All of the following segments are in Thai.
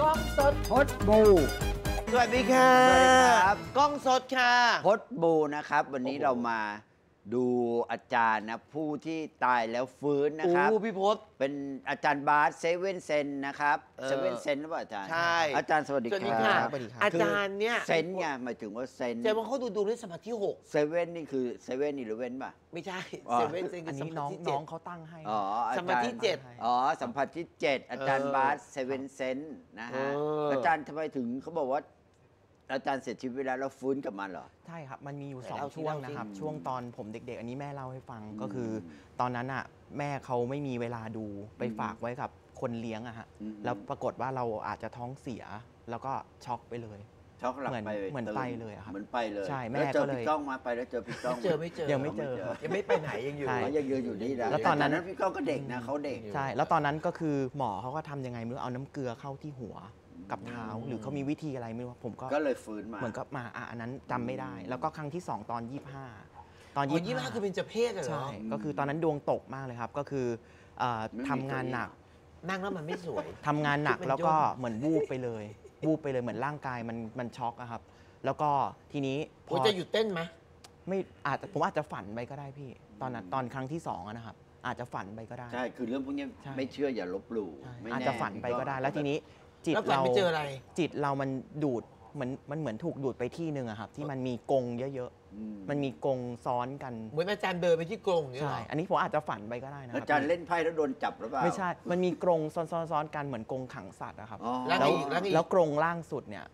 กล้องสดพดบูสวัสดีค่ะ สวัสดีครับ กล้องสดค่ะ พดบูนะครับ วันนี้โอ้โหเรามา ดูอาจารย์นะ ผู้ที่ตายแล้วฟื้นนะครับ โอ้พี่พศ เป็นอาจารย์บาสเซเว่นเซนนะครับเออเซเว่นเซนหรือเปล่าอาจารย์ ใช่ อาจารย์สวัสดีสวัสดีคค่ะรับสวัสดีครับ อาจารย์เนี่ยเซนไงหมายถึงว่าเซนเจว่าเขาดูดวงด้วยสมาธิหกเซเว่นนี่คือเซเว่นอีเลเว่นป่ะ ไม่ใช่อ๋อ เซเว่นเซนอัคืนอสนี้มาน้องธิเจ็น้ดองเขาตั้งให้ อ๋ออาสมาจารธิย์เจ็ด อ๋อ สัมผัสที่เจ็ดอาจารย์เออบาสเซเว่นเซนนะฮะ เอออ อาจารย์ทำไมถึงเขาบอกว่า อาจารย์เสียชีวิตไปแล้วแล้วฟื้นกลับมาเหรอ ใช่ครับ มันมีอยู่ไหนสองเล่าสิช่วงเล่าสินะครับอืมช่วงตอนผมเด็ก ๆ อันนี้แม่เล่าให้ฟังอืมก็คือ ตอนนั้นอะแม่เขาไม่มีเวลาดูไปอืมฝากไว้กับคนเลี้ยงอะฮะอืม แล้วปรากฏว่าเราอาจจะท้องเสีย แล้วก็ช็อกไปเลย ช็อกหลับเหมือนไปเหมือนตื่ไปเลยอะครับเหมือนไปเลยใช่แม่ล้วเจอก็เลย พี่ก้องมาไปแล้วเจอพี่ก้องเจอไม่เจอยังไม่เจอครับ ยังไม่ไปไหนยังอยู่ ใช่อ๋อยังยืนอยู่นี่นะแล้วตอนนั้น พี่ก้องก็เด็กนะเขาเด็ก ใช่ แล้วตอนนั้นก็คือหมอเขาก็ทำยังไงไม่รู้เอาน้ำเกลือเข้าที่หัว กับเท้า หรือเขามีวิธีอะไรไม่รู้ผมก็ก็เลยฟื้นมา เหมือนกับมาอะอันนั้นจำไม่ได้ แล้วก็ครั้งที่สองตอน 25 ตอนอ๋อยี่ห้าคือเป็นเจะเพศเหรอใช่ก็คือตอนนั้นดวงตกมากเลยครับ ก็คือเอ่อไม่มีทำงานหนัก นั่งแล้วมันไม่สวย ทำงานหนักมันแล้วก็ย่น เหมือนวูบไปเลย วูบไปเลยเหมือนร่างกายมันมันช็อกอะครับ แล้วก็ทีนี้พโอ้อจะหยุดเต้นไหมไม่อาจจะผมอาจจะฝันไปก็ได้พี่ ตอนนั้นตอนครั้งที่สองอะนะครับ อาจจะฝันไปก็ได้ ใช่ คือเรื่องพวกนี้ใช่ ไม่เชื่ออย่าลบหลู่ใช่ไม่อาจแน่จะฝันไปก็ได้ แล้วทีนี้ จิตแล้วฝันเรา ไม่เจออะไร จิตเรามันดูดเหมือนมันเหมือนถูกดูดไปที่หนึ่งอะครับ ที่มันมีกรงเยอะอืๆมันมีกรงซ้อนกันเหมือนอาจารย์เดินไปที่กรงอย่างเงี้ยใช่ เหรออันนี้ผมอาจจะฝันไปก็ได้นะคอารับจารย์เล่นไพ่แล้วโดนจับหรือเปล่า ไม่ใช่ มันมีกรงซ้อนๆๆกันเหมือนกรงขังสัตว์อะครับ อ๋อ แล้วแล้วอีกแล้วอีก แล้วกรงล่างสุดเนี่ย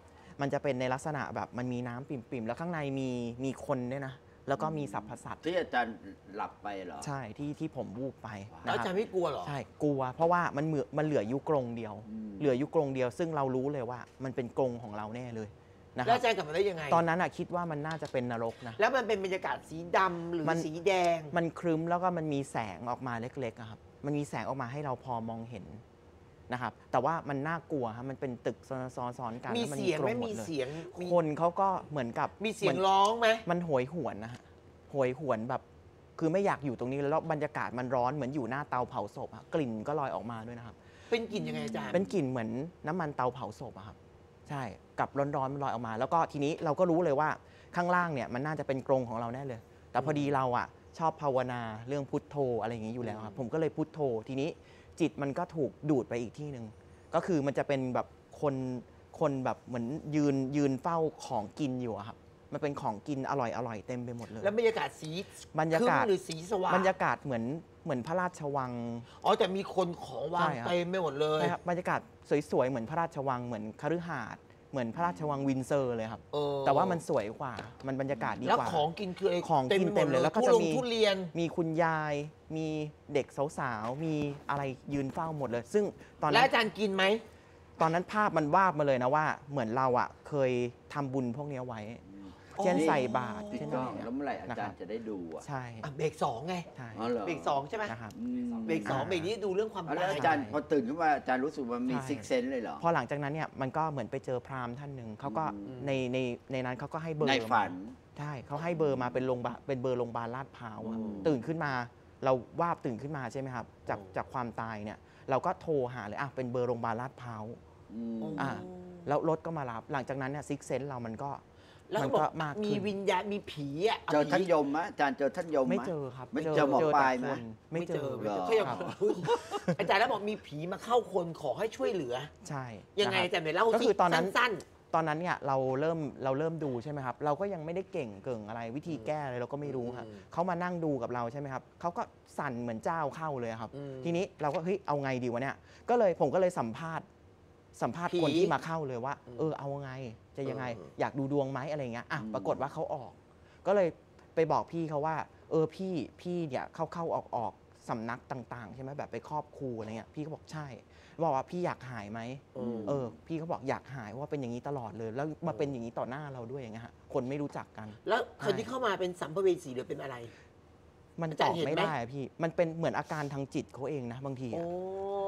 มันจะเป็นในลักษณะแบบมันมีน้ำปิ่มๆ แล้วข้างในมีมีคนด้วยนะ แล้วก็มีสัพพสัตว์ที่อาจารย์หลับไปเหรอ ใช่ที่ที่ผมวูบไปแล้วนะอาคจารัรบย์ไม่กลัวเหรอ ใช่กลัว เพราะว่ามันเหลือมันเหลืออยู่กรงเดียว อืม เหลืออยู่กรงเดียว ซึ่งเรารู้เลยว่า มันเป็นกรงของเราแน่เลยนะคแล้วรับอาจารย์กลับมาได้ยังไง ตอนนั้นอะคิดว่ามันน่าจะเป็นนรกนะ แล้วมันเป็นบรรยากาศสีดำหรือมัน สีแดง มันครึ้มแล้วก็มันมีแสงออกมาเล็กๆอะครับ มันมีแสงออกมาให้เราพอมองเห็น นะครับแต่ว่ามันน่ากลัวครับมันเป็นตึกซ้อนๆกันมีแล้วนเสียงไหมกรงหมีดลเสียงมีคนเขาก็เหมือนกับมีเสียงหอนร้องไหม มันโหยหวนนะฮะโหยหวนแบบ คือไม่อยากอยู่ตรงนี้แล้วแล้วบรรยากาศมันร้อนเหมือนอยู่หน้าเตาเผาศพอะกลิ่นก็ลอยออกมาด้วยนะครับ เป็นกลิ่นยังไงอาจารย์เป็นกลิ่นเหมือนน้ำมันเตาเผาศพอะครับ ใช่กับร้อนๆมันลอยออกมา แล้วก็ทีนี้เราก็รู้เลยว่าข้างล่างเนี่ยมันน่าจะเป็นกรงของเราแน่เลย แต่พอดีเราอะชอบภาวนาเรื่องพุทโธอะไรอย่างนี้อยู่แล้วครับ ผมก็เลยพุทโธทีนี้ จิตมันก็ถูกดูดไปอีกที่หนึ่งก็คือมันจะเป็นแบบคนคนแบบเหมือนยืนยืนเฝ้าของกินอยู่อะครับ มันเป็นของกินอร่อยอร่อยเต็มไปหมดเลย แล้วบรรยากาศสีบรรยากาศครึ้มหรือสีสว่างบรรยากาศเหมือนเหมือนพระราชวัง อ๋อแต่มีคนของวางใช่ครับ เต็มไปหมดเลย ใช่ครับบรรยากาศสวยๆเหมือนพระราชวังเหมือนคฤหาสน์ เหมือนพระราชวังวินเซอร์เลยครับ เออแต่ว่ามันสวยกว่า มันบรรยากาศดีแล้วกว่า ของกินคือไอ้ของกินเต็มเลยแล้วก็ทุจะลงมี ทุเรียน มีคุณยาย มีเด็กสาวๆ มีอะไรยืนเฝ้าหมดเลย ซึ่งตอนแล้วนั้นอาจารย์กินไหม ตอนนั้นภาพมันวาบมาเลยนะว่า เหมือนเราอะเคยทำบุญพวกเนี้ยไว้ เช่นอ๋อใส่บาตรพี่เช่นก้อะองไรแล้วเมื่อไหร่อาจารนะครัย์บจะได้ดูอะใช่อะเบรกสองไง ใช่อ๋อเหรอเบรกสองใช่ไหมนะครับ อืมเบรกสองเบรกนี้ดูเรื่องความเอาตาแล้วยอาจารย์พอตื่นขึ้นมาอาจารย์รู้สึกว่ามีใช่ ซิกเซนเลยเหรอ พอหลังจากนั้นเนี่ยมันก็เหมือนไปเจอพราหมณ์ท่านหนึ่งเขาก็อืม ในในในนั้นเขาก็ให้เบอร์ในฝันมาใช่เขาให้เบอร์มาเป็นโรงพยาบาลเป็นเบอร์โรงพยาบาลลาดพร้าวอะอืม ตื่นขึ้นมาเราวาบตื่นขึ้นมาใช่ไหมครับจากจากความตายเนี่ยเราก็โทรหาเลยอะเป็นเบอร์โรงพยาบาลลาดพร้าว อืม อ่า แล้วรถก็มารับหลังจากนั้นเนี่ยซิกเซนเรามันก็ แล้วมัเขาบอกก็มากมีขึ้นวิญญาณมีผีอะเจอท่านผียมไหมอาจารย์เจอท่านยมไหมไม่เจอครับ ไม่เจอหมอแต่ปลายไหมคนไม่เจอไม่เจอเหรอเขายังครับอาจารย์แล้วบอกมีผีมาเข้าคนขอให้ช่วยเหลือ ใช่ ยังไงนะครับอาจารย์ไหนเล่าก็สิคือตอนนั้นสั้นตอนนั้นเนี่ยเราเริ่มเราเริ่มดูใช่ไหมครับ เราก็ยังไม่ได้เก่งเกิงอะไรวิธีแก้อะไรเราก็ไม่รู้ครับอืมเขามานั่งดูกับเราใช่ไหมครับเขาก็สั่นเหมือนเจ้าเข้าเลยครับอืมทีนี้เราก็เฮ้ยเอาไงดีวะเนี่ยก็เลยผมก็เลยสัมภาษณ์ สัมภาษณ์ผีคนที่มาเข้าเลยว่าอืมเออเอาไง จะยังไงเอออยากดูดวงไหมอะไรเงี้ยอะอืมปรากฏว่าเขาออก ก็เลยไปบอกพี่เขาว่า เออพี่พี่เนี่ยเข้าเข้าออกออกสำนักต่าง ๆ ใช่ไหมแบบไปครอบครูอะไรเงี้ยพี่ก็บอกใช่บอกว่าพี่อยากหายไหมๆอืมเออ พี่เขาบอกอยากหายเพราะว่าเป็นอย่างนี้ตลอดเลย แล้วมาเป็นอย่างนี้ต่อหน้าเราด้วยอย่างเงี้ยฮะคนไม่รู้จักกัน แล้วคนที่เข้ามาเป็นสัมภเวสีหรือเป็นอะไร มันอาตจารอย์บเห็นไม่ไหมได้อะพี่ มันเป็นเหมือนอาการทางจิตเขาเองนะบางทีโอ้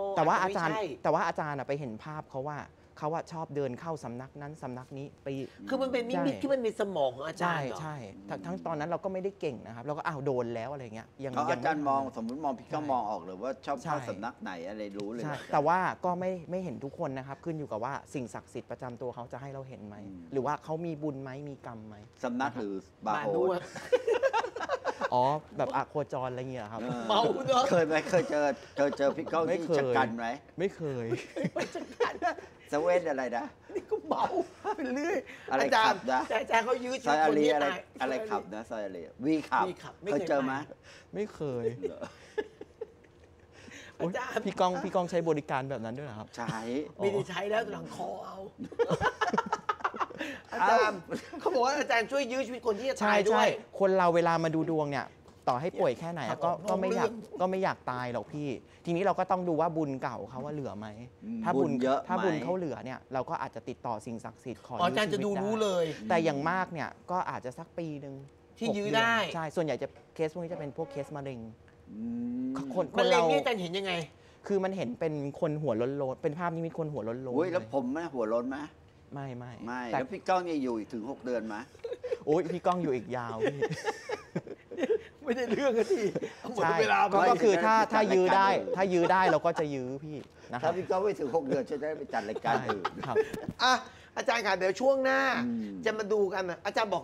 อะแต่ว่าอาจารย์ ไม่ใช่แต่ว่าอาจารย์อะไปเห็นภาพเขาว่าเขาว่าชอบเดินเข้าสำนักนั้นสำนักนี้ไป คือมันเป็นนิมิตใช่ ที่มันมีสมองของอาจารใช่ย์เหรอ ใช่ทั้งทั้งตอนนั้นเราก็ไม่ได้เก่งนะครับเราก็อ้าวโดนแล้วอะไรเงี้ยยังเขายัอาจารย์ไมองสมมติมองพี่ก็ใช่มองออกเลยว่าชอบใช่เข้าสำนักไหนอะไรรู้เลยใช่เหรอ แต่ว่าก็ไม่ไม่เห็นทุกคนนะครับ ขึ้นอยู่กับว่าสิ่งศักดิ์สิทธิ์ประจำตัวเขาจะให้เราเห็นไหมอืม หรือว่าเขามีบุญไหมมีกรรมไหมสำนักหรือบามาร์โฮนวสด อ๋อ แบบอะโคจรอะไรเงี้ยครับออเมาเนอะ เคยไหมเคยเจอเคยเจอพี่ก้องไม่ที่เคยชะกันไหมไม่เคยสเวนอะไรนะ นี่ก็เมาเป็นเรื่อยอะไรอาจารขัย์บนะแต่อาจารย์เขายื้อซอยอาคนรีที่อะไรตายอะไรขับนะซอยอารีวีขับวีขับไม่เคยเคยเจอไหมไปไม่เคยเหรอโอ๊ยอาจารย์พี่กองพี่กองใช้บริการแบบนั้นด้วยเหรอครับ ใช่ ไม่ได้ใช้แล้วหลังคอเอา อาจารย์เขาบอกว่าอาจารย์ช่วยยื้อชีวิตคนที่จะใช่ตายด้ใช่วยคนเราเวลามาดูดวงเนี่ย ต่อให้ป่วยแค่ไหนอะก็ครับก็ไม่อยากนอกเรื่องก็ไม่อยากตายหรอกพี่ ทีนี้เราก็ต้องดูว่าบุญเก่าเขาว่าเหลือไหมถ้าบุญเยอะถ้าบุญไหม เขาเหลือเนี่ยเราก็อาจจะติดต่อสิ่งศักดิ์สิทธิ์ขออ๋ออาจารย์ยื้จะชีดูวิตไรู้เลย แต่อย่างมากเนี่ยก็อาจจะสักปีหนึ่งที่หกยื้อเนได้ ใช่ส่วนใหญ่จะเคสพวกนี้จะเป็นพวกเคสมะเร็งอืมคนคมันนเล็งเรานี่อาจารย์เห็นยังไง คือมันเห็นเป็นคนหัวโล้นๆเป็นภาพนิมิตคนหัวโล้นๆอุ้ยแล้วเยผมไม่หัวโล้นไหม ไม่ไม่ไม่แต่แล้วพี่ก้องยังอยู่อีกถึง 6 เดือนไหมโอ้ยพี่ก้องอยู่อีกยาวพี่ ไม่ได้เรื่องกันที่เอาหมดใช่เวลาก็ไป ก็คือถ้าไม่ได้ถ้ายื้อได้จัดรายการอื่นถ้ายื้อได้เราก็จะยื้อพี่นะคถ้ารับพี่ก้องไม่ถึง 6 เดือนจะได้ไปจัดรายการใช่อื่น ครับ อะอาจารย์ค่ะเดี๋ยวช่วงหน้า อืม จะมาดูกันนะอาจารย์บอก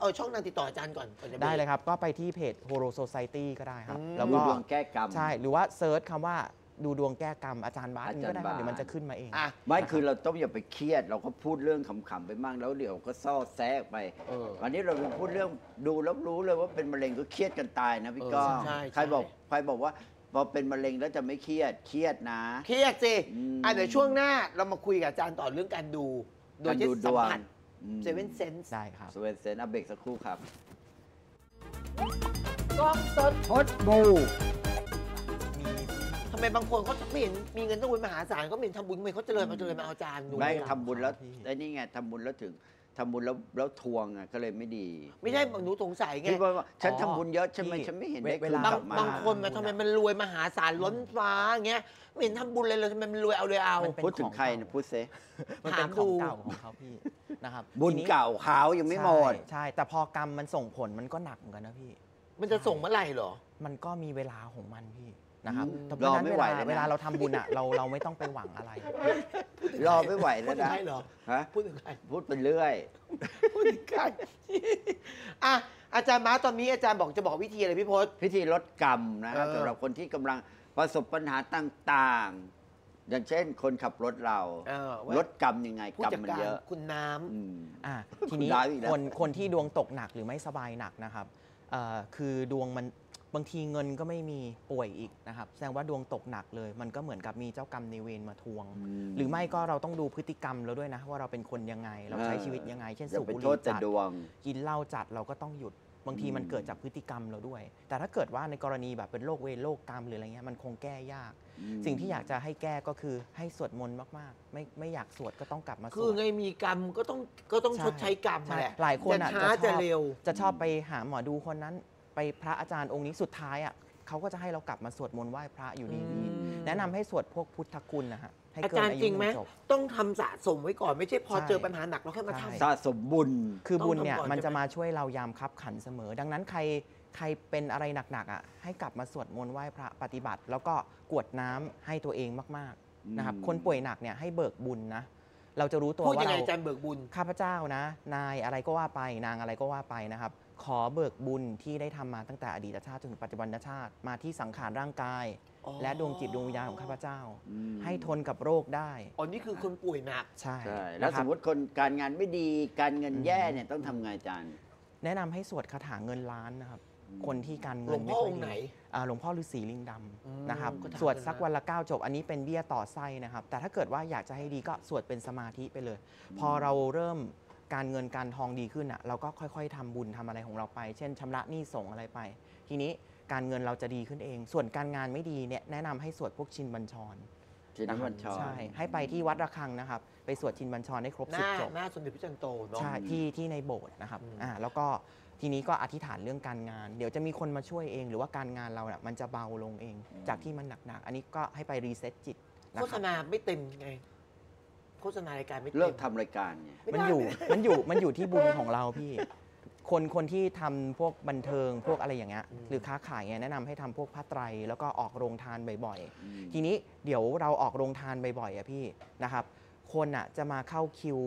เออช่องทางติดต่ออาจารย์ก่อนก่อนจะได้เลยครับ ก็ไปที่เพจ Horo Society ก็ได้ครับอืมแล้วดูก็ดวงแก้กรรม ใช่ หรือว่าเซิร์ชคำว่า ดูดวงแก้กรรมอาจารย์บาสอานี่จารย์ก็ได้ครับบาสเดี๋ยวมันจะขึ้นมาเอง อะไม่คือเราต้องอย่าไปเครียด เราก็พูดเรื่องขำๆไปมั่งแล้วเดี๋ยวก็ซ่อแซกไปเออวันนี้เราไปพูดเรื่องดูแล้วรู้เลยว่าเป็นมะเร็งก็เครียดกันตายนะพี่ก้องใช่ใช่ ใครบอกใครบอกว่าพอเป็นมะเร็งแล้วจะไม่เครียดเครียดนะ เครียดสิอืม อะเดี๋ยวช่วงหน้าเรามาคุยกับอาจารย์ต่อเรื่องการดู โดยการที่ดูดสัมวงผัสอืมเซเว่นเซนส์ได้ครับ สเวนเซนอัปเบรกสักครู่ครับ กล้องสด พดบูมีทำ ไมบางคนเขาไม่เห็นมีเงินต้องบุญมหาศาลเขาไม่เห็นทำบุญทำไมเขาเจริญมาเจริญมาเอาอาจารย์ดูไม่ล่ะทำบุญแล้วพี่ไอ้นี่ไงทำบุญแล้วถึงทำบุญแล้วแล้วทวงอะก็เลยไม่ดี ไม่ใช่หนูสงสัยไงพี่บอกว่าฉันอ๋อทำบุญเยอะใช่ไหมพี่ฉันไม่เห็นได้เวคืนลาบางกลับมาบางคนมาทำไมมันรวยมหาศาลล้นฟ้าอย่างเงี้ยไม่เห็นทำบุญเลยเลยทำไมมันรวยเอาเลยเอามันเป็นพูดถึขงองใครเก่านะพูดเซมันเป็นถามขดูองเก่าของเขาพี่นะครับบุญทีนี้เก่าขาวยังไม่หมดใช่ใช่ แต่พอกรรมมันส่งผลมันก็หนักเหมือนกันนะพี่ มันจะส่งเมื่อไหร่เหรอ มันก็มีเวลาของมันพี่ นะครับอืมแต่เพราะฉะนั้นรอไม่เวไหวลาเลยนะ เวลาเราทำบุญอะเราเราไม่ต้องไปหวังอะไร รอไม่ไหวพูแล้ดวถึงนะใครเหรอฮะพูดถึงใครพูดไปเรื่อย พูดถึงใครอะอาจารย์ม้าตอนนี้อาจารย์บอกจะบอกวิธีอะไรพี่พศ พิธีลดกรรมนะครับเออสำหรับคนที่กำลังประสบปัญหาต่างๆ อย่างเช่น คนขับรถเราเออลดกรรมยังไงผู้กรรมจัดมันการเยอะคุณน้ำ อืม อะทีนี้ได้อีกแล้ว คนคนที่ดวงตกหนักหรือไม่สบายหนักนะครับเอ่อคือดวงมัน บางทีเงินก็ไม่มีป่วยอีกนะครับ แสดงว่าดวงตกหนักเลย มันก็เหมือนกับมีเจ้ากรรมในายเวรมาทวง หรือไม่ก็เราต้องดูพฤติกรรมเราด้วยนะ ว่าเราเป็นคนยังไง เราใช้ชีวิตยังไง เช่นอย่าสูบไปบุหโทษรี่แต่จัดดวงกินเหล้าจัดเราก็ต้องหยุดบางทีมันอืมเกิดจากพฤติกรรมเราด้วย แต่ถ้าเกิดว่าในกรณีแบบเป็นโรคเวรโรคกรรมหรืออะไรเงี้ยมันคงแก้ยาก สิ่งที่อยากจะให้แก้ก็คือให้สวดมนต์มากๆ ไม่ไม่อยากสวดก็ต้องกลับมาสคือวดไงมีกรรมก็ต้องก็ต้องใช่ชดใช้กรรมใช่แหละหลายคนจะอะช้าจะชจะอบเร็ว จะชอบไปหาหมอดูคนนั้น ไปพระอาจารย์องค์นี้สุดท้ายอะเขาก็จะให้เรากลับมาสวดมนต์ไหว้พระอยู่ดีอืมแนะนำให้สวดพวกพุทธคุณนะฮะให้อาเกินจารย์อายุจริงไหมจบ ต้องทำสะสมไว้ก่อนไม่ใช่พอใช่เจอปัญหาหนักเราแค่มาใช่ ทำ สะสมบุญ คือต้องบุญเนี่ยทำก่อนมันใช่จะไหมมาช่วยเรายามคับขันเสมอ ดังนั้นใครใครเป็นอะไรหนักๆอะให้กลับมาสวดมนต์ไหว้พระปฏิบัติ แล้วก็กรวดน้ำให้ตัวเองมากๆนะครับอืม คนป่วยหนักเนี่ยให้เบิกบุญนะเราจะรู้ตัวพูดยัว่างไงเราอาจารย์เบิกบุญ ข้าพเจ้านะ นายอะไรก็ว่าไปนางอะไรก็ว่าไปนะครับ ขอเบิกบุญที่ได้ทำมาตั้งแต่อดีตชาติจนถึงปัจจุบันชาติมาที่สังขารร่างกาย อ๋อ และดวงจิตดวงวิญญาณของข้าพเจ้า อืม ให้ทนกับโรคได้ อ๋อนี่คือคนป่วยหนัก ใช่ใช่แล้วนะคสรับ มมติคนการงานไม่ดีการเงินแย่เนี่ยต้องทำไงอาจารย์ แนะนำให้สวดคาถาเงินล้านนะครับ อืม คนที่การหลเงิวนงไม่พ่อค่ออยงค์ไหน ดีอ่าหลวงพ่อฤาษีลิงดอืมำนะครับก็ถามสวดกันนะสักวันละเก้าจบ อันนี้เป็นเบี้ยต่อไส้นะครับ แต่ถ้าเกิดว่าอยากจะให้ดีก็สวดเป็นสมาธิไปเลย พอเราเริ่ม การเงินการทองดีขึ้นอะเราก็ค่อยๆทำบุญทำอะไรของเราไป เช่นชำระหนี้ส่งฆ์อะไรไป ทีนี้การเงินเราจะดีขึ้นเอง ส่วนการงานไม่ดีเนี่ยแนะนำให้สวดพวกชินบัญชรชินบัญชรใช่ให้ไปที่วัดระฆังนะครับ ไปสวดชินบัญชรให้ครบหสิบน้าจบหน้าสมเด็จพระจันทร์โตเนาะใช่ที่ที่ในโบสถ์นะครับอืมอ่าแล้วก็ทีนี้ก็อธิษฐานเรื่องการงาน เดี๋ยวจะมีคนมาช่วยเอง หรือว่าการงานเราเนี่ยมันจะเบาลงเอง จากที่มันหนักๆอันนี้ก็ให้ไปรีเซ็ตจิตนะโฆคษรับณาไม่เต็มไง โฆษณารายการไม่เลิกต็มทำรายการไงไม่ได้มันอยู่มันอยู่มันอยู่ที่บุญของเราพี่ คนคนที่ทำพวกบันเทิงพวกอะไรอย่างเงี้ยอืมหรือค้าขายเงี้ยแนะนำให้ทำพวกผ้าไตร แล้วก็ออกโรงทานบ่อยอืม ๆ ทีนี้เดี๋ยวเราออกโรงทานบ่อยๆอะพี่นะครับ คนอะจะมาเข้าคิว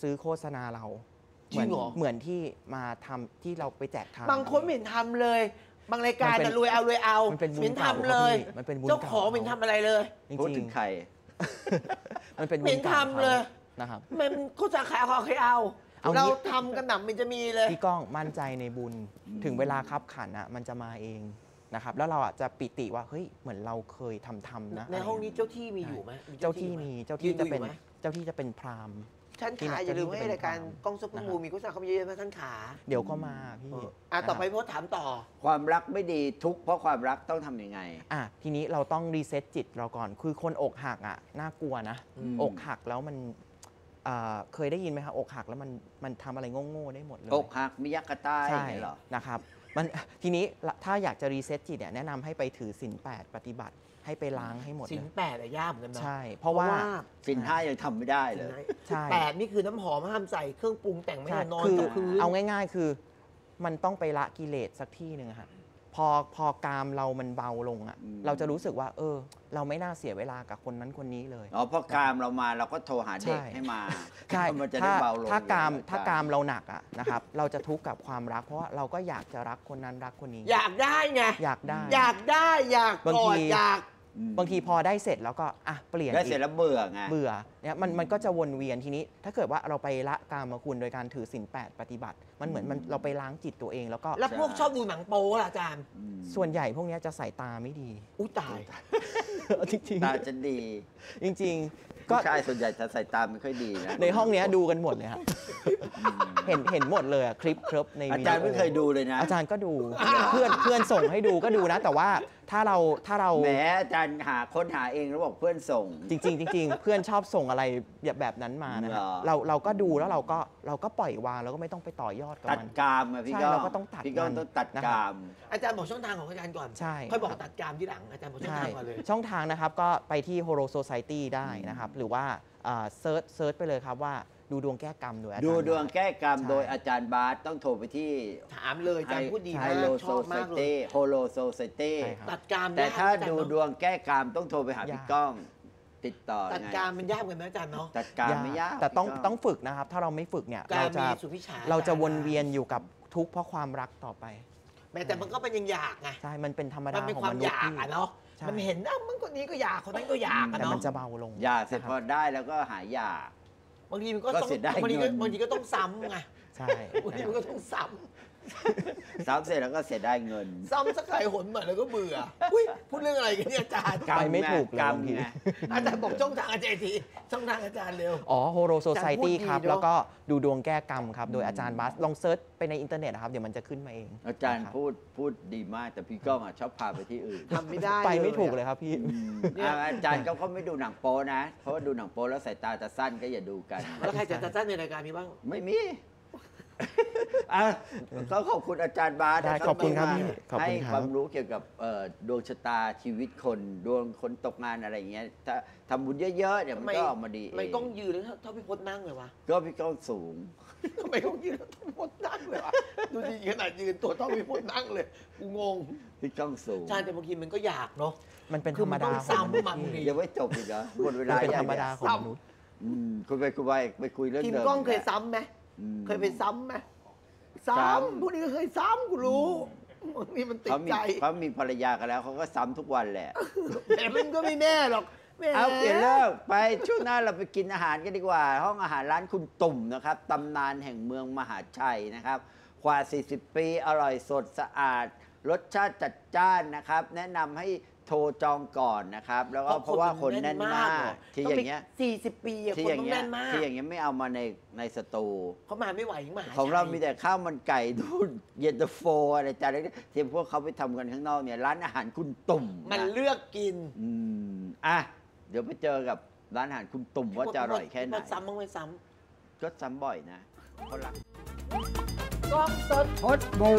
ซื้อโฆษณาเราจริงเหรอเหมือนที่มาทำที่เราไปแจกทาน บางคนไม่เห็นทำเลย บางรายการมันเป็นแต่รวยเอารวยเอามันเป็นบุญไม่เห็นเก่าทำเลย ครับพี่มันเป็นบุญเจ้าของเก่า ไม่เห็นทำอะไรเลย จริงพูดถึงใครๆ มันเป็นบุไม่ญเห็นเก่าทำเลย นะครับ มันโฆษณาขายเอาใครเอา เอางี้ เราทำกันหนำมันจะมีเลย พี่ก้องมั่นใจในบุญอืมถึงเวลาคับขันอะมันจะมาเองนะครับ แล้วเราอะจะปิติว่าเฮ้ยเหมือนเราเคยทำทำนะในห้องนี้เจ้าที่มีอยู่ไหมเจ้าที่มีเจ้าที่ยืนดูจะเป็นอยู่ไหม เจ้าที่จะเป็นพราหมณ์ ท่านที่ขาไหนอย่าลืมจะให้เป็นรายการพรามกล้องซุปเปอร์มูนะครับมีโฆษณาเขามาเยอะๆนะท่านขาเดี๋ยวก็มาพี่เอออะต่อไปนะครับโพสต์ถามต่อ ความรักไม่ดีทุกข์เพราะความรักต้องทำยังไงอะทีนี้เราต้องรีเซ็ตจิตเราก่อน คือคนอกหักอะน่ากลัวนะอืมอกหักแล้วมันเอ่อเคยได้ยินไหมครับอกหักแล้วมันมันทำอะไรโง่ๆได้หมดเลยอกหักมิยักกะใต้ใช่อย่างเงี้ยเหรอนะครับมันทีนี้ละถ้าอยากจะรีเซ็ตจิตเนี่ยแนะนำให้ไปถือศีลแปดปฏิบัติ ให้ไปล้างให้หมดสิเลนยแปดอะยากเหมือนกันนะใช่ เพราะว่าสินห้ายังทำไม่ได้เลย ใช่ แปดนี่คือน้ำหอมห้ามใส่เครื่องปรุงแต่งไม่ใช่ได้นอนคือกับพื้น เอาง่าย ๆ คือ มันต้องไปละกิเลสสักที่หนึ่งอะฮะ พอพอกามเรามันเบาลงอะ อืม เราจะรู้สึกว่า เออ เราไม่น่าเสียเวลากับคนนั้นคนนี้เลย อ๋อพอกามเรามาเราก็โทรหาเด็กใช่ ให้มาใช่มันจะได้ถ้าเบาลงถ้ากามอยู่ถ้ากามเราหนักอะนะครับ เราจะทุกข์กับความรัก เพราะว่าเราก็อยากจะรักคนนั้นรักคนนี้ อยากได้ไง อยากได้ อยากได้อยากบางกอทีดอยากอืม บางทีพอได้เสร็จแล้วก็อะเปลี่ยนได้อีเสร็จกแล้วเบื่อไงเบื่อเนี่ยมันมันก็จะวนเวียนทีนี้ ถ้าเกิดว่าเราไปละกามคุณโดยการถือศีลแปดปฏิบัติ มันเหมือนมันเราไปล้างจิตตัวเองแล้วก็แล้วพวกชอบดูหนังโป๊ล่ะอาจารย์อืมส่วนใหญ่พวกเนี้ยจะสายตาไม่ดี อุ้ยตาย จริงตาจะดีๆจริงๆ ก็ผู้ชายส่วนใหญ่จะใส่ตาไม่ค่อยดีนะในห้องเนี้ยดูกันหมดเลยครับเห็นเห็นหมดเลยอะคลิปครบในอาวิดีโอจารย์ไม่เคยดูเลยนะอาจารย์ก็ดูเพื่อนเพื่อนส่งให้ดูก็ดูนะ แต่ว่าถ้าเราถ้าเรา แหมอาจารย์หาค้นหาเองแล้วบอกเพื่อนส่ง จริงๆจริงๆ เพื่อนชอบส่งอะไรแบบแบบนั้นมานะเหรอ เราเราก็ดูแล้วเราก็เราก็ปล่อยวางเราก็ไม่ต้องไปต่อยอดกับตัดมันกามอะพี่ใช่ก้องเราก็ต้องตัดพี่ก้องมันต้องตัดนะครับกาม อาจารย์บอกช่องทางของอาจารย์ก่อนใช่ค่อยบอกครับตัดกรามที่หลังอาจารย์บอกช่องใช่ทางก่อนเลย ช่องทางนะครับก็ไปที่ Horo Society ได้นะครับหรือว่าเซิร์ชเซิร์ชไปเลยครับว่าดูดวงแก้กรรมโดยอาจารย์ดูดวงแก้กรรมใช่โดยอาจารย์บาสต้องโทรไปที่ถามเลยอาจารย์พูดดีไฮมากโลชโซอบไซมากเลยตี้โฮโลโซไซตี้ใช่ครับตัดกรามแต่ยกถ้าอาจารย์ดูเนอะดวงแก้กรรมต้องโทรไปหาพี่ยากก้องติดต่อตัดไงกรามมันยากเหมือนไหมอาจารย์เนาะตัดกรามไม่ยากแต่ต้องพี่ก้ต้องฝึกนะครับ ถ้าเราไม่ฝึกเนี่ยกราเรามจะมีสุพิชาเราจะวนเวียนอยู่กับทุกข์เพราะความรักต่อไปแม้แต่มันก็เป็นยังอยากไงใช่มันเป็นธรรมมัดานเป็นของความมนุอษยาย์กที่อะเนาะ ใช่ มันเห็นอะมันคนนี้ก็อยากคนนั้นก็อยากอะแต่เนาะมันจะเบาลงยาเสร็จนะคพรัอบได้แล้วก็หายยาบางทีมันก็ก็ต้องเสียดายบางทีก็เงิน บางทีก็ต้องซ้ำไงใช่บางทีนะมันครัก็บต้องซ้ ซ้ำเสร็จแล้วก็เสียได้เงินำซ้ำสักหลายหนเหมือนแล้วก็เบื่อ อุ้ยพูดเรื่องอะไรกันเนี่ยอาจารย์กรรไปไม่ถูกเลยกรรมบางที ไง อาจารย์บอกช่องทางอาจารย์ทีช่องทางอาจารย์เร็ว อ๋อ Horo Society อาจารย์พูดดีครับ เนอะ แล้วก็ดูดวงแก้กรรมครับ โดยอาจารย์บาสลอง search ไปในอินเทอร์เน็ตนะครับ เดี๋ยวมันจะขึ้นมาเองอาจารย์นะครับพูดพูดดีมาก แต่พี่ก้องอะชอบพาไปที่อื่นทำไม่ได้ไปไม่ถูกอะเลยครับพี่เนี่ยอ่าอาจารย์เขาก็ไม่ดูหนังโป๊นะ เพราะว่าดูหนังโป๊แล้วสายตาจะสั้นก็อย่าดูกัน แล้วใครจะจัดจ้านในรายการนี้บ้าง ไม่มี อะก็ขอบคุณอาจารย์บาสได้นะขอบคุณครับที่พี่มาขอบคุณให้ครับความรู้เกี่ยวกับเอ่อดวงชะตาชีวิตคนดวงคนตกงานอะไรอย่างเงี้ยถ้าทำบุญเยอะๆเนี่ยมันก็ออกมาดีเอทำไมงกล้องยืนแล้วเท่าพี่พจน์นั่งเลยวะก็พี่ก้องสูง ทำไมกล้องยืนแล้วเท่าพี่พจน์นั่งเลยวะดูดีขนาดยืนตัวเท่าพี่พจน์นั่งเลยกูงงพี่ก้องสูงใช่แต่บางทีมันก็อยากเนาะ มันเป็นคืธอรรมัมนต้ดาองของมนุษซ้ำมันย์พี่ดิยังไม่จบอีกเหรอหมดเวมันลาเป็นยังธรรมดาของซ้ำมนุษย์ อืมคุณไปคุยไปไปคุยเรื่องทีมเดิมกล้องเคยกแล้วซ้ำไหมอืม เคยไปซ้ำไหม ซ้ำซ้ำพวกนี้ก็เคยซ้ำกูรู้บางทีมันติดเขามีใจเขามีภรรยากันแล้วเขาก็ซ้ำทุกวันแหละ แต่มันก็ไม่แน่หรอกแหมเอาเปลี่ยนเลิกไปช่วงหน้าเราไปกินอาหารกันดีกว่า ห้องอาหารร้านคุณตุ่มนะครับตำนานแห่งเมืองมหาชัยนะครับกว่า 40 ปีอร่อยสดสะอาด รสชาติจัดจ้านนะครับ แนะนำให้โทรจองก่อนนะครับ แล้วก็เพราะว่าคนแน่นมาก ที่อย่างเงี้ยสี่สิบปีอะที่คนอย่างต้องเงี้ยแน่นมากที่อย่างเงี้ยไม่เอามาในในสตู เขามาไม่ไหวยังมาหของเรามีชัยแต่ข้าวมันไก่ดูนเย็นตาโฟอะไรจานเล็กๆที่พวกเขาไปทำกันข้างนอกเนี่ยร้านอาหารคุณตุ่มมันนะเลือกกินอืมอะเดี๋ยวไปเจอกับร้านอาหารคุณตุ่มว่าจะอร่อยแค่ไหน มันซ้ำบ้างไหมซ้ก็ซ้ำบ่อยนะคนละำกล้องสด พดบู